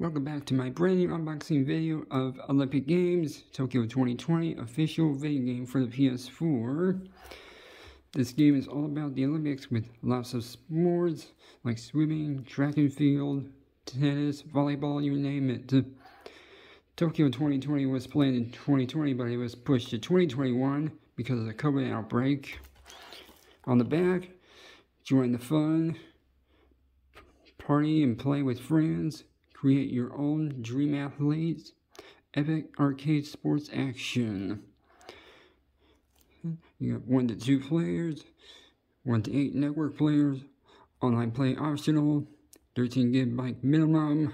Welcome back to my brand new unboxing video of Olympic Games Tokyo 2020 official video game for the PS4. This game is all about the Olympics with lots of sports like swimming, track and field, tennis, volleyball, you name it. Tokyo 2020 was planned in 2020 but it was pushed to 2021 because of the COVID outbreak. On the back, join the fun, party and play with friends, Create your own dream athletes. Epic arcade sports action. You got one to two players, one to eight network players, online play optional, 13 gigabyte minimum,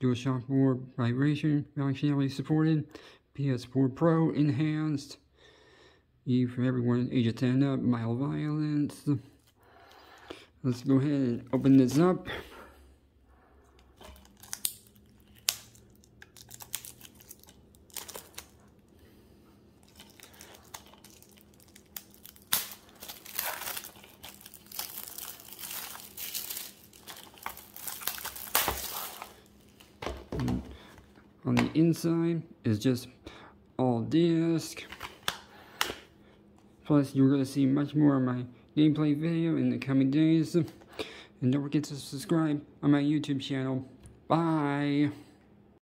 DualShock 4 vibration functionality supported, PS4 Pro enhanced, E for everyone age of 10 up, mild violence. Let's go ahead and open this up. On the inside is just all disc. Plus, you're going to see much more of my gameplay video in the coming days. And don't forget to subscribe on my YouTube channel. Bye!